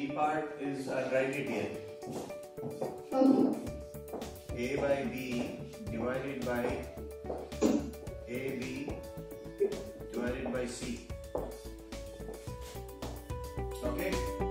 part is uh, write it here. A by B divided by AB divided by C. Okay?